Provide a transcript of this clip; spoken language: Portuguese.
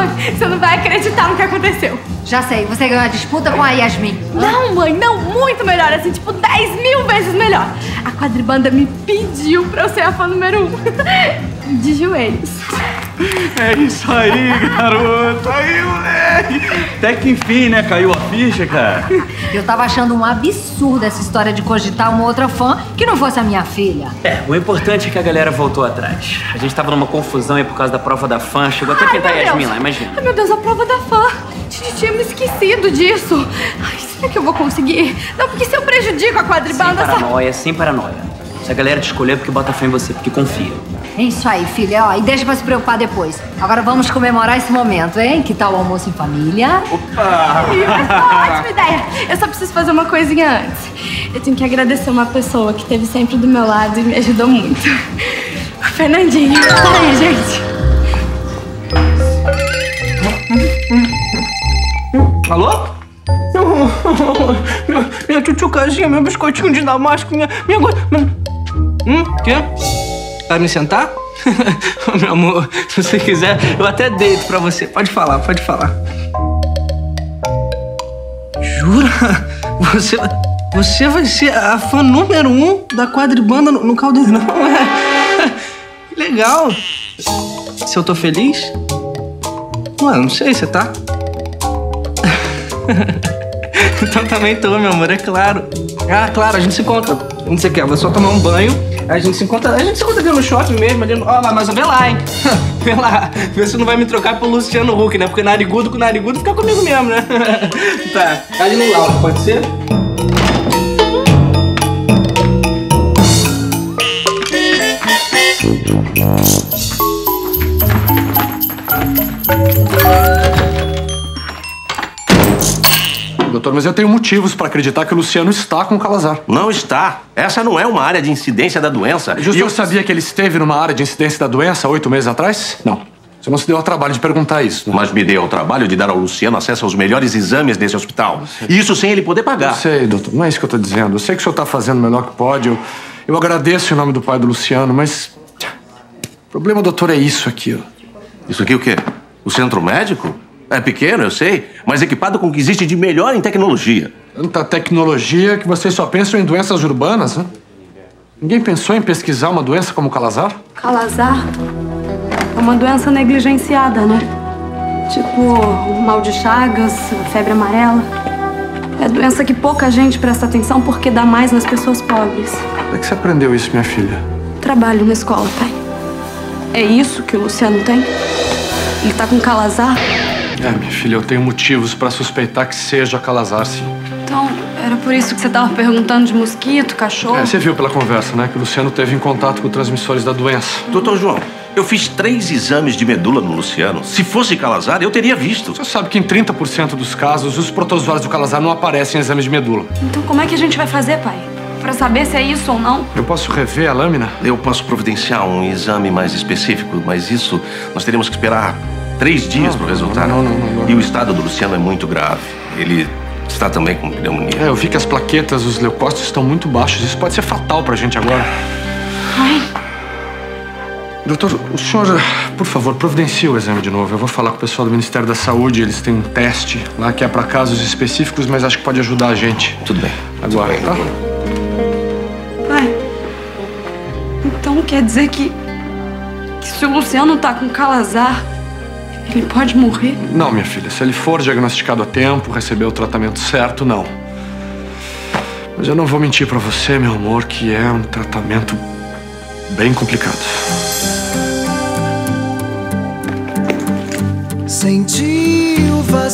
Mãe, você não vai acreditar no que aconteceu. Já sei, você ganhou a disputa com a Yasmin. Não, mãe, não, muito melhor, assim, tipo 10 mil vezes melhor. A quadribanda me pediu pra eu ser a fã número um. De joelhos. É isso aí, garoto. Aí, moleque. Até que enfim, né? Caiu a ficha, cara. Eu tava achando um absurdo essa história de cogitar uma outra fã que não fosse a minha filha. É, o importante é que a galera voltou atrás. A gente tava numa confusão aí por causa da prova da fã. Chegou até a pintar Yasmin lá, imagina. Ai, meu Deus, a prova da fã. Tinha me esquecido disso. Ai, será que eu vou conseguir? Não, porque se eu prejudico a Sem quadribanda, essa... paranoia, sem paranoia. Se a galera te escolher é porque bota fé em você, porque confia. É isso aí, filha. Ó, e deixa pra se preocupar depois. Agora vamos comemorar esse momento, hein? Que tal o almoço em família? Ih, mas uma ótima ideia. Eu só preciso fazer uma coisinha antes. Eu tenho que agradecer uma pessoa que esteve sempre do meu lado e me ajudou muito. O Fernandinho. Peraí, gente. Alô? Minha, minha tchutchucazinha, meu biscoitinho de damasco, minha... minha... go- Hum, quê? Vai me sentar? meu amor, se você quiser, eu até deito pra você. Pode falar, pode falar. Jura? Você, você vai ser a fã número um da quadribanda no, no Caldeirão, é? Legal. Se eu tô feliz? Ué, não sei, você tá? então também tô, meu amor, é claro. Ah, claro, a gente se encontra. Onde você quer? Vou só tomar um banho. A gente se encontra. A gente se encontra aqui no shopping mesmo. Ali no... Ó mas vê lá, hein? vê lá. Vê se não vai me trocar pelo Luciano Huck, né? Porque narigudo com narigudo fica comigo mesmo, né? tá. Ali no Laura, pode ser? Doutor, mas eu tenho motivos para acreditar que o Luciano está com o Calazar. Não está. Essa não é uma área de incidência da doença. E o senhor sabia que ele esteve numa área de incidência da doença oito meses atrás? Não. Você não se deu ao trabalho de perguntar isso. né? Mas me deu o trabalho de dar ao Luciano acesso aos melhores exames desse hospital. Isso sem ele poder Eu pagar. sei, doutor. Não é isso que eu tô dizendo. Eu sei que o senhor tá fazendo o melhor que pode. Eu, eu agradeço em nome do pai do Luciano, mas. O problema, doutor, é isso aqui, ó. Isso aqui o quê? O centro médico? É pequeno, eu sei, mas equipado com o que existe de melhor em tecnologia. Tanta tecnologia que vocês só pensam em doenças urbanas, né? Ninguém pensou em pesquisar uma doença como o Calazar? Calazar é uma doença negligenciada, né? Tipo, o mal de Chagas, a febre amarela. É doença que pouca gente presta atenção porque dá mais nas pessoas pobres. Como é que você aprendeu isso, minha filha? Trabalho na escola, pai. É isso que o Luciano tem? Ele tá com Calazar? É, minha filha, eu tenho motivos para suspeitar que seja Calazar, sim. Então, era por isso que você tava perguntando de mosquito, cachorro? É, você viu pela conversa, né? Que o Luciano teve em contato com transmissores da doença. Doutor João, eu fiz três exames de medula no Luciano. Se fosse Calazar, eu teria visto. Você sabe que em 30% dos casos, os protozoários do Calazar não aparecem em exames de medula. Então como é que a gente vai fazer, pai? Pra saber se é isso ou não? Eu posso rever a lâmina? Eu posso providenciar um exame mais específico, mas isso nós teríamos que esperar três dias para o resultado. não, não, não, não. E o estado do Luciano é muito grave. Ele está também com pneumonia. É, eu vi que as plaquetas, os leucócitos estão muito baixos. Isso pode ser fatal pra gente agora. Ai, Doutor, o senhor, por favor, providencie o exame de novo. Eu vou falar com o pessoal do Ministério da Saúde. Eles têm um teste lá que é pra casos específicos, mas acho que pode ajudar a gente. Tudo bem. Agora, Tudo tá? bem. pai. Então quer dizer que. que se o Luciano tá com Calazar, ele pode morrer? Não, minha filha. Se ele for diagnosticado a tempo, receber o tratamento certo, não. Mas eu não vou mentir pra você, meu amor, que é um tratamento bem complicado. Senti o vazio.